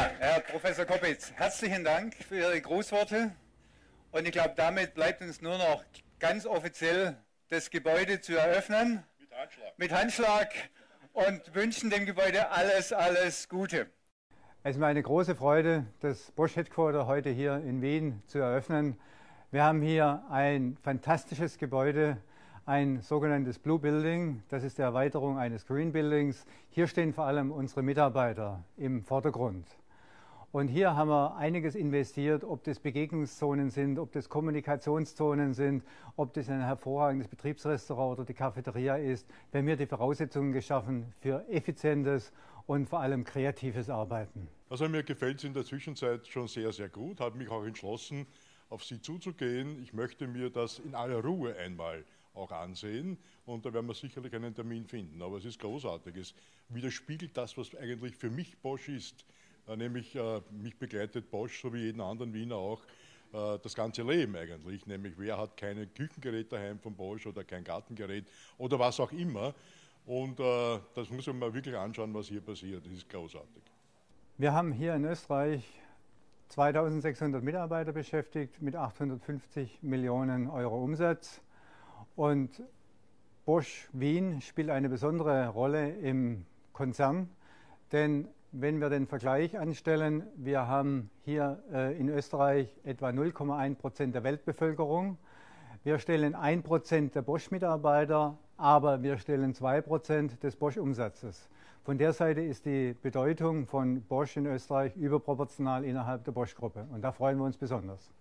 Herr Professor Koppitz, herzlichen Dank für Ihre Grußworte. Und ich glaube, damit bleibt uns nur noch ganz offiziell das Gebäude zu eröffnen. Mit Handschlag. Mit Handschlag und wünschen dem Gebäude alles, alles Gute. Es ist mir eine große Freude, das Bosch Headquarter heute hier in Wien zu eröffnen. Wir haben hier ein fantastisches Gebäude, ein sogenanntes Blue Building. Das ist die Erweiterung eines Green Buildings. Hier stehen vor allem unsere Mitarbeiter im Vordergrund. Und hier haben wir einiges investiert, ob das Begegnungszonen sind, ob das Kommunikationszonen sind, ob das ein hervorragendes Betriebsrestaurant oder die Cafeteria ist. Wir haben hier die Voraussetzungen geschaffen für effizientes und vor allem kreatives Arbeiten. Also mir gefällt es in der Zwischenzeit schon sehr, sehr gut, habe mich auch entschlossen, auf Sie zuzugehen. Ich möchte mir das in aller Ruhe einmal auch ansehen und da werden wir sicherlich einen Termin finden. Aber es ist großartig. Es widerspiegelt das, was eigentlich für mich Bosch ist. Äh, nämlich äh, mich begleitet Bosch, so wie jeden anderen Wiener auch, äh, das ganze Leben eigentlich. Nämlich wer hat keine Küchengeräte daheim von Bosch oder kein Gartengerät oder was auch immer. Und das muss man mal wirklich anschauen, was hier passiert. Das ist großartig. Wir haben hier in Österreich 2600 Mitarbeiter beschäftigt mit 850 Millionen Euro Umsatz. Und Bosch Wien spielt eine besondere Rolle im Konzern, denn wenn wir den Vergleich anstellen, wir haben hier äh, in Österreich etwa 0,1 Prozent der Weltbevölkerung. Wir stellen 1 Prozent der Bosch-Mitarbeiter, aber wir stellen 2 Prozent des Bosch-Umsatzes. Von der Seite ist die Bedeutung von Bosch in Österreich überproportional innerhalb der Bosch-Gruppe. Und da freuen wir uns besonders.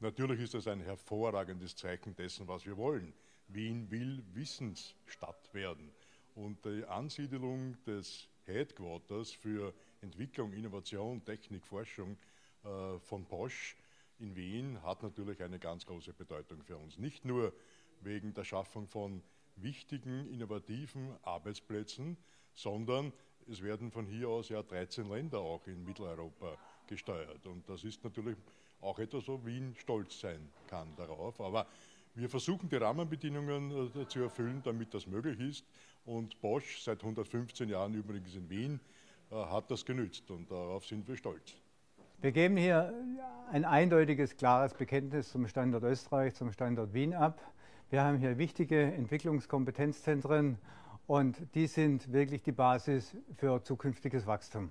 Natürlich ist das ein hervorragendes Zeichen dessen, was wir wollen. Wien will Wissensstadt werden. Und die Ansiedelung des Headquarters für Entwicklung, Innovation, Technik, Forschung äh, von Bosch in Wien hat natürlich eine ganz große Bedeutung für uns. Nicht nur wegen der Schaffung von wichtigen, innovativen Arbeitsplätzen, sondern es werden von hier aus ja 13 Länder auch in Mitteleuropa gesteuert. Und das ist natürlich auch etwas, wo Wien stolz sein kann darauf. Aber wir versuchen die Rahmenbedingungen äh, zu erfüllen, damit das möglich ist. Und Bosch, seit 115 Jahren übrigens in Wien, äh, hat das genützt und darauf sind wir stolz. Wir geben hier ein eindeutiges, klares Bekenntnis zum Standort Österreich, zum Standort Wien ab. Wir haben hier wichtige Entwicklungskompetenzzentren und die sind wirklich die Basis für zukünftiges Wachstum.